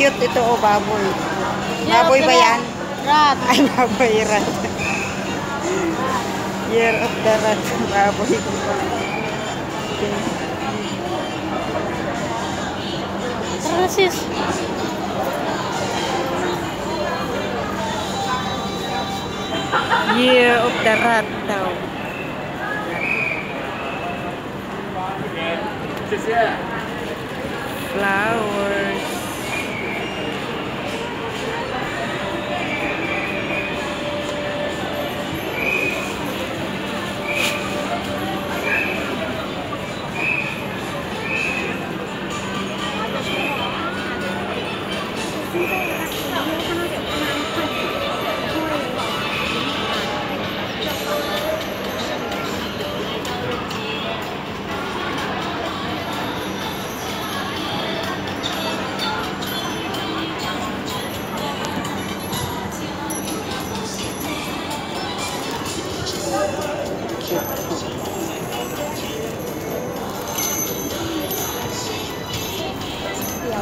Cute ito o oh, baboy. Baboy ba yan? Rat. Ay, baboy rat. Year of the rat. Baboy. Okay. Rasis. Year of the Rat daw. Flowers.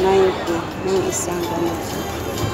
那一个，那一扇门。